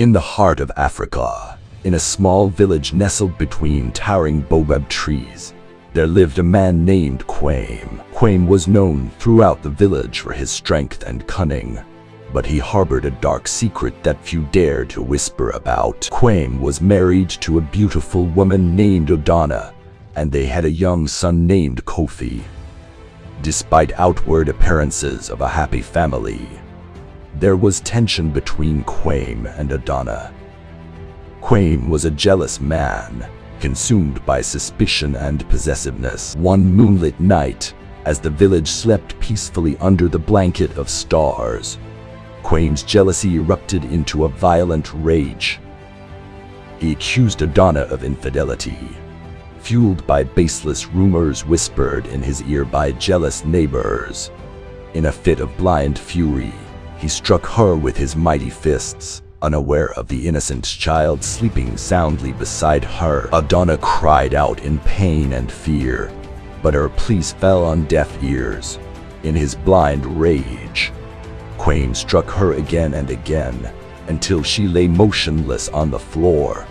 In the heart of Africa, in a small village nestled between towering baobab trees, there lived a man named Kwame. Kwame was known throughout the village for his strength and cunning, but he harbored a dark secret that few dared to whisper about. Kwame was married to a beautiful woman named Odana, and they had a young son named Kofi. Despite outward appearances of a happy family, there was tension between Kwame and Adana. Kwame was a jealous man, consumed by suspicion and possessiveness. One moonlit night, as the village slept peacefully under the blanket of stars, Kwame's jealousy erupted into a violent rage. He accused Adana of infidelity, fueled by baseless rumors whispered in his ear by jealous neighbors. In a fit of blind fury, he struck her with his mighty fists, unaware of the innocent child sleeping soundly beside her. Adana cried out in pain and fear, but her pleas fell on deaf ears. In his blind rage, Kwame struck her again and again until she lay motionless on the floor,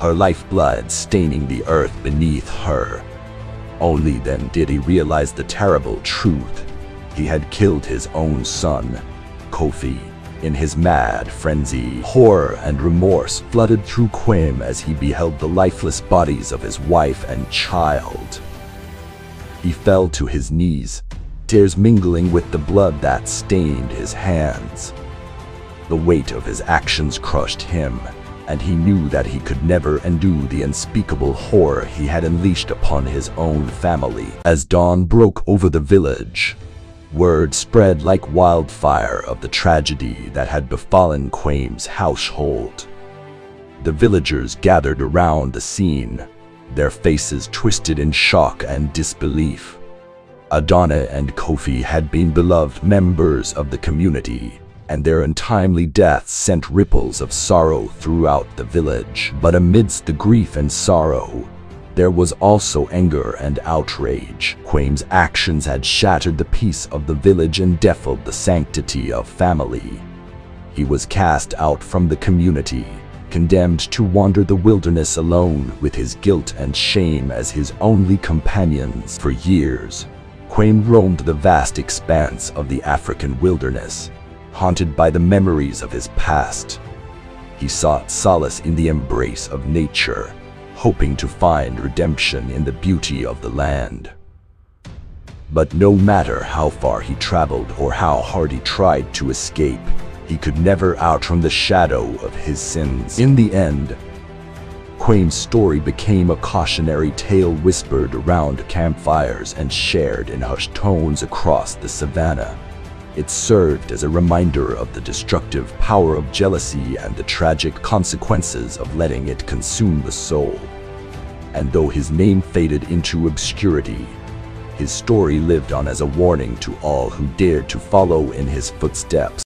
her lifeblood staining the earth beneath her. Only then did he realize the terrible truth he had killed his own son, Kofi. In his mad frenzy, horror and remorse flooded through Kwame as he beheld the lifeless bodies of his wife and child. He fell to his knees, tears mingling with the blood that stained his hands. The weight of his actions crushed him, and he knew that he could never undo the unspeakable horror he had unleashed upon his own family. As dawn broke over the village, Word spread like wildfire of the tragedy that had befallen Kwame's household. The villagers gathered around the scene, their faces twisted in shock and disbelief. Adana and Kofi had been beloved members of the community, and their untimely deaths sent ripples of sorrow throughout the village. But amidst the grief and sorrow, there was also anger and outrage. Kwame's actions had shattered the peace of the village and defiled the sanctity of family. He was cast out from the community, condemned to wander the wilderness alone with his guilt and shame as his only companions. For years, Quame roamed the vast expanse of the African wilderness, haunted by the memories of his past. He sought solace in the embrace of nature hoping to find redemption in the beauty of the land. But no matter how far he traveled or how hard he tried to escape, he could never outrun the shadow of his sins. In the end, Kwame's story became a cautionary tale whispered around campfires and shared in hushed tones across the savannah. It served as a reminder of the destructive power of jealousy and the tragic consequences of letting it consume the soul. And though his name faded into obscurity, his story lived on as a warning to all who dared to follow in his footsteps.